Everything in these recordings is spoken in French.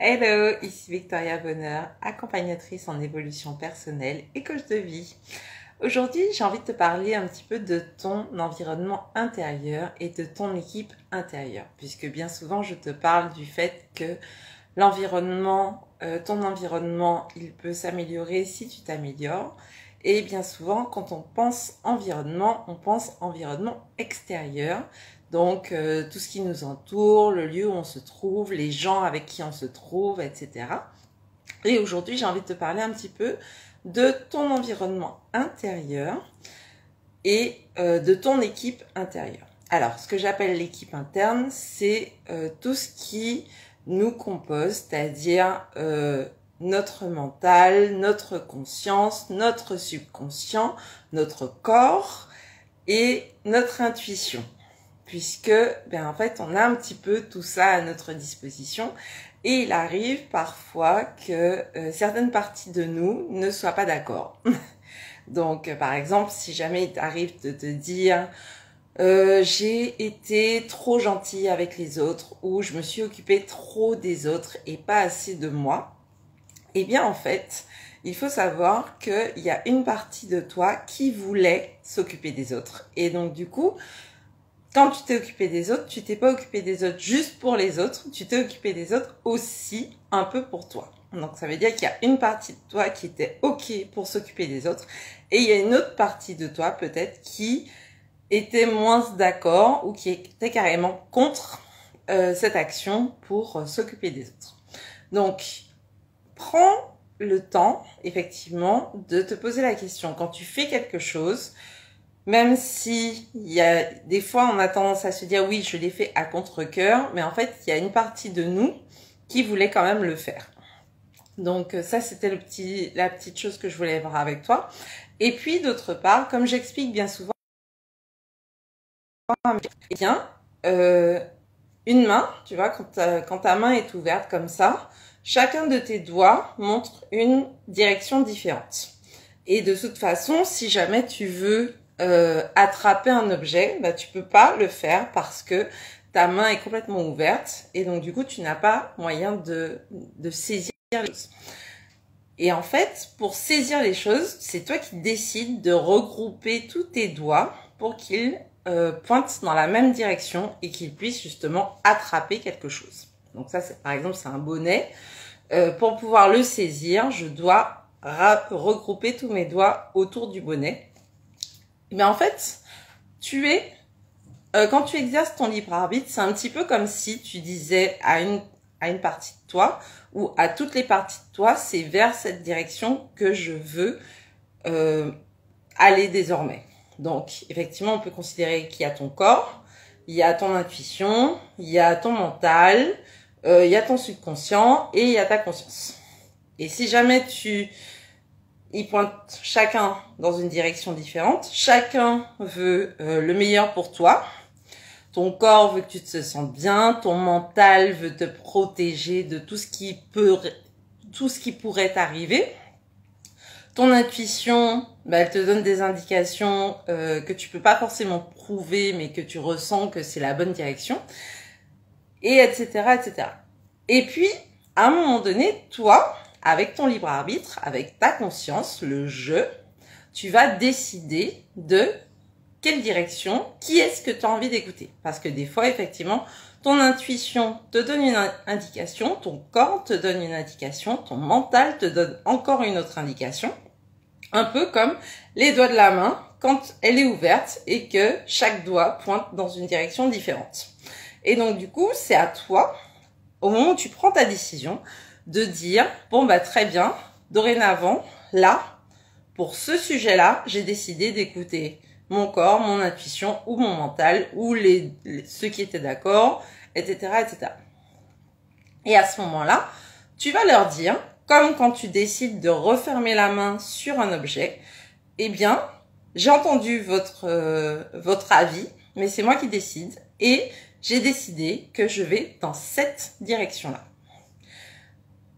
Hello, ici Victoria Bonheur, accompagnatrice en évolution personnelle et coach de vie. Aujourd'hui, j'ai envie de te parler un petit peu de ton environnement intérieur et de ton équipe intérieure, puisque bien souvent je te parle du fait que l'environnement, euh, ton environnement, il peut s'améliorer si tu t'améliores. Et bien souvent, quand on pense environnement, on pense environnement extérieur. Donc euh, tout ce qui nous entoure, le lieu où on se trouve, les gens avec qui on se trouve, etc. Et aujourd'hui, j'ai envie de te parler un petit peu de ton environnement intérieur et euh, de ton équipe intérieure. Alors, ce que j'appelle l'équipe interne, c'est euh, tout ce qui nous compose, c'est-à-dire notre mental, notre conscience, notre subconscient, notre corps et notre intuition puisque ben en fait on a un petit peu tout ça à notre disposition et il arrive parfois que euh, certaines parties de nous ne soient pas d'accord. Donc euh, par exemple si jamais il t'arrive de te dire euh, j'ai été trop gentil avec les autres ou je me suis occupé trop des autres et pas assez de moi, eh bien en fait il faut savoir qu'il y a une partie de toi qui voulait s'occuper des autres. Et donc du coup, quand tu t'es occupé des autres, tu t'es pas occupé des autres juste pour les autres, tu t'es occupé des autres aussi un peu pour toi. Donc ça veut dire qu'il y a une partie de toi qui était ok pour s'occuper des autres et il y a une autre partie de toi peut-être qui était moins d'accord ou qui était carrément contre euh, cette action pour euh, s'occuper des autres. Donc prends le temps effectivement de te poser la question quand tu fais quelque chose même si il y a des fois on a tendance à se dire oui je l'ai fait à contre-cœur, mais en fait il y a une partie de nous qui voulait quand même le faire. Donc euh, ça c'était le petit la petite chose que je voulais voir avec toi. Et puis d'autre part, comme j'explique bien souvent, eh bien euh, une main, tu vois quand quand ta main est ouverte comme ça, chacun de tes doigts montre une direction différente. Et de toute façon, si jamais tu veux euh, attraper un objet, bah, tu peux pas le faire parce que ta main est complètement ouverte et donc du coup tu n'as pas moyen de, de saisir les choses. Et en fait, pour saisir les choses, c'est toi qui décides de regrouper tous tes doigts pour qu'ils euh, pointent dans la même direction et qu'ils puissent justement attraper quelque chose. Donc ça, c'est par exemple, c'est un bonnet. Euh, pour pouvoir le saisir, je dois regrouper tous mes doigts autour du bonnet mais en fait, tu es, euh, quand tu exerces ton libre arbitre, c'est un petit peu comme si tu disais à une, à une partie de toi ou à toutes les parties de toi, c'est vers cette direction que je veux euh, aller désormais. Donc, effectivement, on peut considérer qu'il y a ton corps, il y a ton intuition, il y a ton mental, euh, il y a ton subconscient et il y a ta conscience. Et si jamais tu ils pointent chacun dans une direction différente. Chacun veut euh, le meilleur pour toi. Ton corps veut que tu te sentes bien. Ton mental veut te protéger de tout ce qui peut, tout ce qui pourrait t'arriver. Ton intuition, bah, elle te donne des indications euh, que tu peux pas forcément prouver, mais que tu ressens que c'est la bonne direction, et etc., etc. Et puis, à un moment donné, toi, avec ton libre arbitre, avec ta conscience, le jeu, tu vas décider de quelle direction, qui est-ce que tu as envie d'écouter. Parce que des fois, effectivement, ton intuition te donne une indication, ton corps te donne une indication, ton mental te donne encore une autre indication. Un peu comme les doigts de la main quand elle est ouverte et que chaque doigt pointe dans une direction différente. Et donc, du coup, c'est à toi, au moment où tu prends ta décision, de dire, bon, bah, très bien, dorénavant, là, pour ce sujet-là, j'ai décidé d'écouter mon corps, mon intuition ou mon mental ou les, ceux qui étaient d'accord, etc., etc. Et à ce moment-là, tu vas leur dire, comme quand tu décides de refermer la main sur un objet, eh bien, j'ai entendu votre euh, votre avis, mais c'est moi qui décide et j'ai décidé que je vais dans cette direction-là.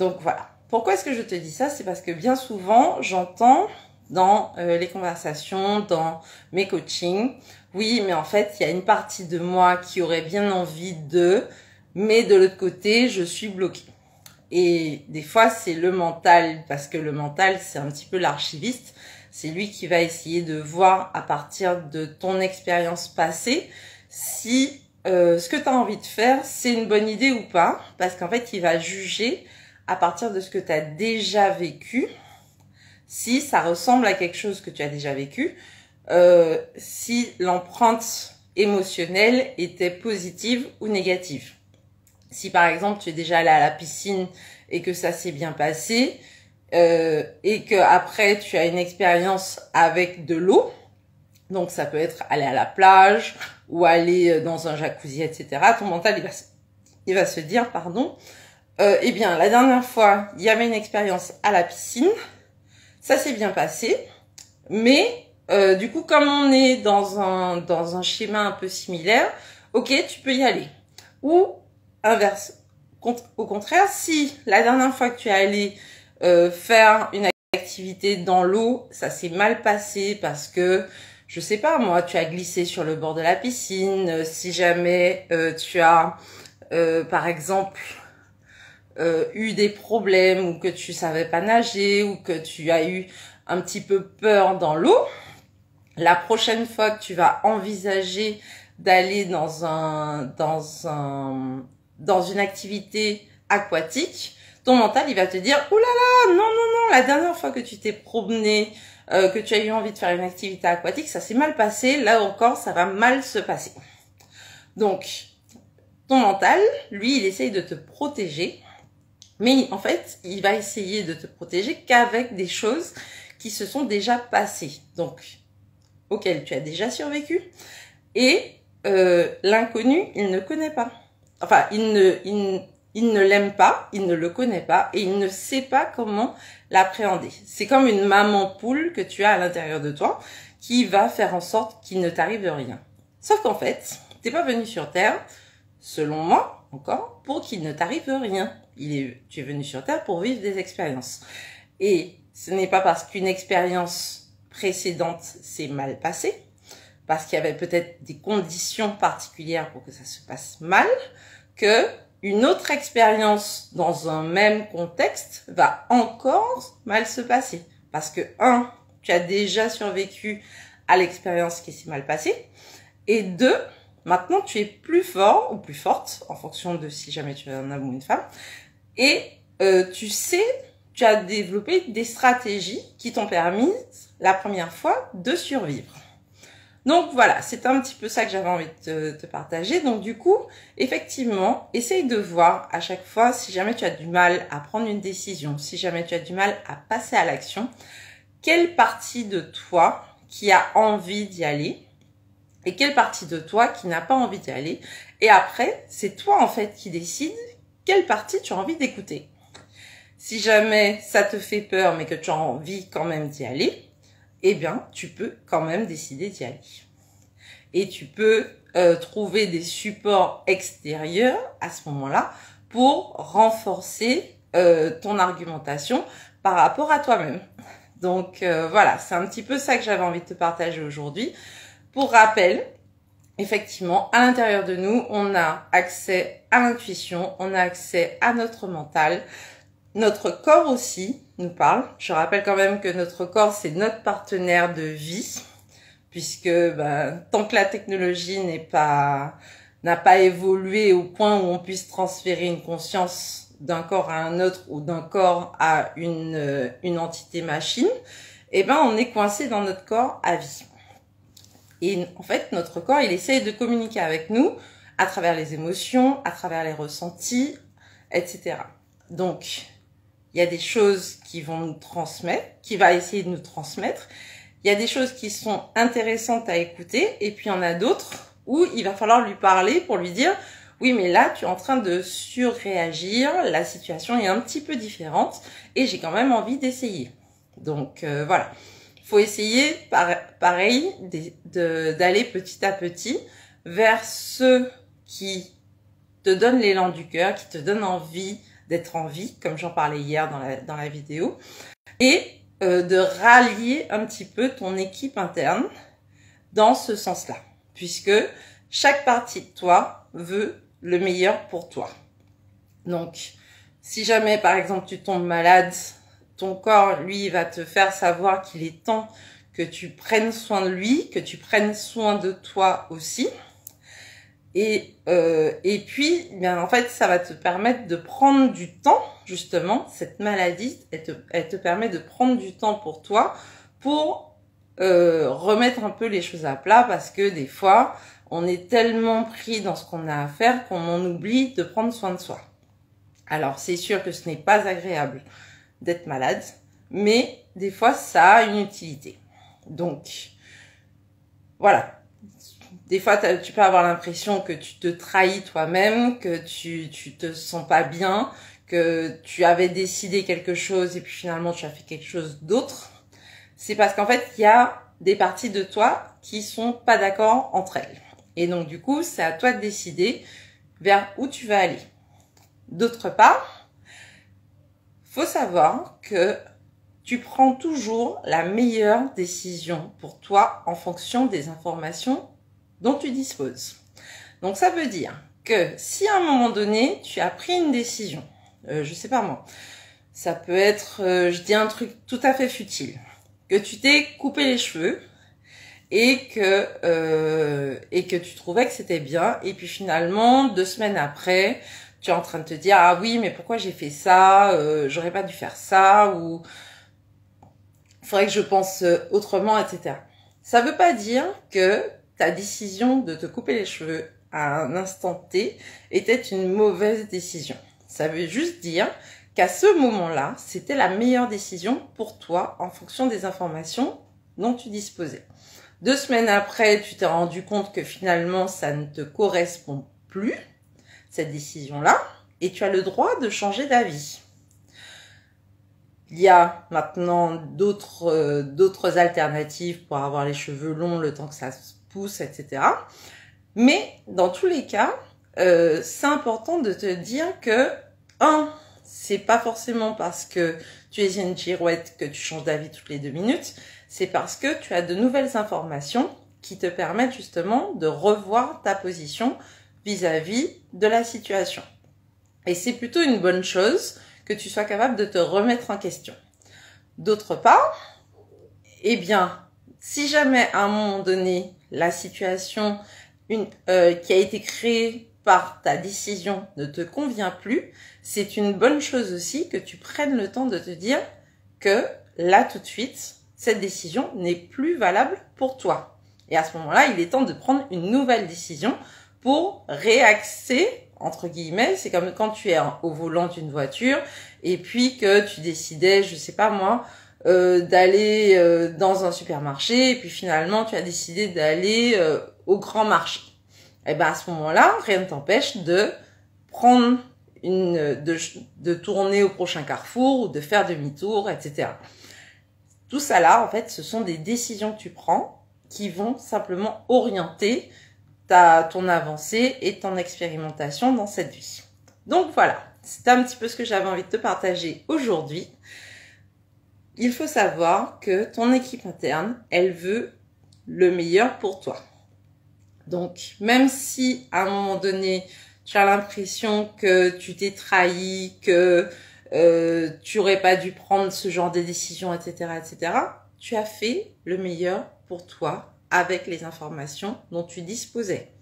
Donc voilà. Pourquoi est-ce que je te dis ça? C'est parce que bien souvent, j'entends dans euh, les conversations, dans mes coachings, oui, mais en fait, il y a une partie de moi qui aurait bien envie de, mais de l'autre côté, je suis bloquée. Et des fois, c'est le mental, parce que le mental, c'est un petit peu l'archiviste. C'est lui qui va essayer de voir à partir de ton expérience passée si euh, ce que tu as envie de faire, c'est une bonne idée ou pas. Parce qu'en fait, il va juger à partir de ce que tu as déjà vécu, si ça ressemble à quelque chose que tu as déjà vécu, euh, si l'empreinte émotionnelle était positive ou négative. Si par exemple tu es déjà allé à la piscine et que ça s'est bien passé, euh, et que après tu as une expérience avec de l'eau, donc ça peut être aller à la plage ou aller euh, dans un jacuzzi, etc. Ton mental il va, il va se dire, pardon, euh, eh bien la dernière fois il y avait une expérience à la piscine, ça s'est bien passé, mais euh, du coup comme on est dans un dans un schéma un peu similaire, ok tu peux y aller. Ou inverse, au contraire, si la dernière fois que tu es allé euh, faire une activité dans l'eau, ça s'est mal passé parce que je sais pas moi, tu as glissé sur le bord de la piscine, euh, si jamais tu as par exemple eu des problèmes ou que tu savais pas nager ou que tu as eu un petit peu peur dans l'eau, la prochaine fois que tu vas envisager d'aller dans un dans un dans une activité aquatique, ton mental, il va te dire, oh là là, non, non, non, la dernière fois que tu t'es promené, euh, que tu as eu envie de faire une activité aquatique, ça s'est mal passé, là encore, ça va mal se passer. Donc, ton mental, lui, il essaye de te protéger, mais en fait, il va essayer de te protéger qu'avec des choses qui se sont déjà passées, donc auxquelles tu as déjà survécu, et euh, l'inconnu, il ne connaît pas. Enfin, il ne, il, il ne l'aime pas, il ne le connaît pas et il ne sait pas comment l'appréhender. C'est comme une maman poule que tu as à l'intérieur de toi qui va faire en sorte qu'il ne t'arrive rien. Sauf qu'en fait, t'es pas venu sur Terre, selon moi, encore, pour qu'il ne t'arrive rien. Il est, tu es venu sur Terre pour vivre des expériences. Et ce n'est pas parce qu'une expérience précédente s'est mal passée, parce qu'il y avait peut-être des conditions particulières pour que ça se passe mal, que une autre expérience dans un même contexte va encore mal se passer. Parce que, un, tu as déjà survécu à l'expérience qui s'est mal passée. Et deux, maintenant tu es plus fort ou plus forte, en fonction de si jamais tu es un homme ou une femme. Et euh, tu sais, tu as développé des stratégies qui t'ont permis, la première fois, de survivre. Donc voilà, c'est un petit peu ça que j'avais envie de te, partager. Donc du coup, effectivement, essaye de voir à chaque fois si jamais tu as du mal à prendre une décision, si jamais tu as du mal à passer à l'action, quelle partie de toi qui a envie d'y aller et quelle partie de toi qui n'a pas envie d'y aller. Et après, c'est toi en fait qui décides quelle partie tu as envie d'écouter. Si jamais ça te fait peur mais que tu as envie quand même d'y aller, eh bien, tu peux quand même décider d'y aller. Et tu peux euh, trouver des supports extérieurs à ce moment-là pour renforcer euh, ton argumentation par rapport à toi-même. Donc euh, voilà, c'est un petit peu ça que j'avais envie de te partager aujourd'hui. Pour rappel, effectivement, à l'intérieur de nous, on a accès à l'intuition, on a accès à notre mental, notre corps aussi nous parle. Je rappelle quand même que notre corps, c'est notre partenaire de vie, puisque ben, tant que la technologie n'est pas n'a pas évolué au point où on puisse transférer une conscience d'un corps à un autre ou d'un corps à une, une entité machine, eh ben on est coincé dans notre corps à vie. Et en fait, notre corps, il essaye de communiquer avec nous à travers les émotions, à travers les ressentis, etc. Donc, il y a des choses qui vont nous transmettre, qui va essayer de nous transmettre. Il y a des choses qui sont intéressantes à écouter et puis il y en a d'autres où il va falloir lui parler pour lui dire oui mais là tu es en train de surréagir, la situation est un petit peu différente et j'ai quand même envie d'essayer. Donc euh, voilà, il faut essayer pareil d'aller petit à petit vers ceux qui te donnent l'élan du cœur, qui te donnent envie d'être en vie, comme j'en parlais hier dans la, vidéo, et euh, de rallier un petit peu ton équipe interne dans ce sens-là, puisque chaque partie de toi veut le meilleur pour toi. Donc, Si jamais, par exemple, tu tombes malade, ton corps, lui, va te faire savoir qu'il est temps que tu prennes soin de lui, que tu prennes soin de toi aussi. Et, euh, et puis, eh bien, en fait, ça va te permettre de prendre du temps, justement. Cette maladie, elle te, elle te permet de prendre du temps pour toi, pour euh, remettre un peu les choses à plat, parce que des fois, on est tellement pris dans ce qu'on a à faire qu'on en oublie de prendre soin de soi. Alors, c'est sûr que ce n'est pas agréable d'être malade, mais des fois, ça a une utilité. Donc, voilà, des fois, tu peux avoir l'impression que tu te trahis toi-même, que tu, tu te sens pas bien, que tu avais décidé quelque chose et puis finalement tu as fait quelque chose d'autre. C'est parce qu'en fait, il y a des parties de toi qui sont pas d'accord entre elles. Et donc, du coup, c'est à toi de décider vers où tu vas aller. D'autre part, faut savoir que tu prends toujours la meilleure décision pour toi en fonction des informations dont tu disposes. Donc ça veut dire que si à un moment donné, tu as pris une décision, euh, je sais pas moi, ça peut être, euh, je dis un truc tout à fait futile, que tu t'es coupé les cheveux et que euh, et que tu trouvais que c'était bien et puis finalement deux semaines après tu es en train de te dire ah oui mais pourquoi j'ai fait ça euh, j'aurais pas dû faire ça ou faudrait que je pense autrement etc ça veut pas dire que ta décision de te couper les cheveux à un instant T était une mauvaise décision. Ça veut juste dire qu'à ce moment-là, c'était la meilleure décision pour toi en fonction des informations dont tu disposais. Deux semaines après, tu t'es rendu compte que finalement, ça ne te correspond plus, cette décision-là, et tu as le droit de changer d'avis. Il y a maintenant d'autres euh, alternatives pour avoir les cheveux longs le temps que ça se pouce, etc. Mais dans tous les cas, euh, c'est important de te dire que, un, c'est pas forcément parce que tu es une girouette que tu changes d'avis toutes les deux minutes, c'est parce que tu as de nouvelles informations qui te permettent justement de revoir ta position vis-à-vis -vis de la situation. Et c'est plutôt une bonne chose que tu sois capable de te remettre en question. D'autre part, eh bien, si jamais à un moment donné, la situation une, euh, qui a été créée par ta décision ne te convient plus, c'est une bonne chose aussi que tu prennes le temps de te dire que là tout de suite, cette décision n'est plus valable pour toi. Et à ce moment-là, il est temps de prendre une nouvelle décision pour réaxer, entre guillemets, c'est comme quand tu es au volant d'une voiture et puis que tu décidais, je sais pas moi, euh, d'aller euh, dans un supermarché et puis finalement tu as décidé d'aller euh, au grand marché. Et eh ben à ce moment-là, rien ne t'empêche de prendre une de, de tourner au prochain carrefour ou de faire demi-tour, etc. Tout ça là, en fait, ce sont des décisions que tu prends qui vont simplement orienter ta ton avancée et ton expérimentation dans cette vie. Donc voilà, c'est un petit peu ce que j'avais envie de te partager aujourd'hui il faut savoir que ton équipe interne, elle veut le meilleur pour toi. Donc, même si à un moment donné, tu as l'impression que tu t'es trahi, que euh, tu aurais pas dû prendre ce genre de décision, etc., etc., tu as fait le meilleur pour toi avec les informations dont tu disposais.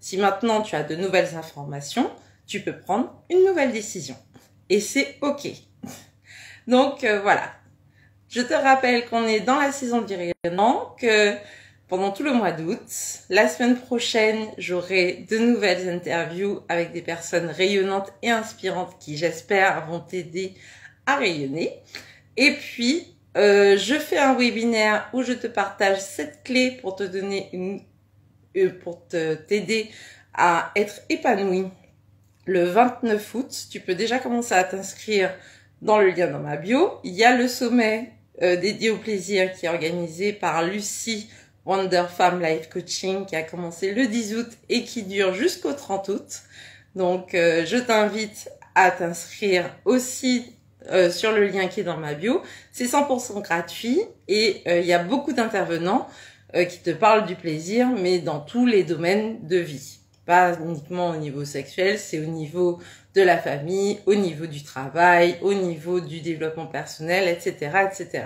Si maintenant tu as de nouvelles informations, tu peux prendre une nouvelle décision. Et c'est OK. Donc euh, voilà, je te rappelle qu'on est dans la saison du rayonnement, que pendant tout le mois d'août, la semaine prochaine, j'aurai de nouvelles interviews avec des personnes rayonnantes et inspirantes qui, j'espère, vont t'aider à rayonner. Et puis, euh, je fais un webinaire où je te partage cette clé pour te donner une, euh, pour t'aider à être épanoui le 29 août. Tu peux déjà commencer à t'inscrire dans le lien dans ma bio. Il y a le sommet euh, dédié au plaisir qui est organisé par Lucie Wonder Farm Life Coaching qui a commencé le 10 août et qui dure jusqu'au 30 août. Donc je t'invite à t'inscrire aussi euh, sur le lien qui est dans ma bio. C'est 100% gratuit et il y a beaucoup d'intervenants qui te parlent du plaisir mais dans tous les domaines de vie. pas uniquement au niveau sexuel, c'est au niveau de la famille, au niveau du travail, au niveau du développement personnel, etc., etc.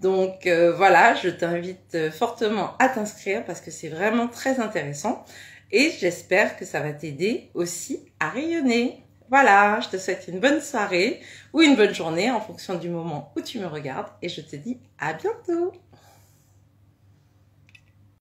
Donc euh, voilà, je t'invite fortement à t'inscrire parce que c'est vraiment très intéressant et j'espère que ça va t'aider aussi à rayonner. Voilà, je te souhaite une bonne soirée ou une bonne journée en fonction du moment où tu me regardes et je te dis à bientôt.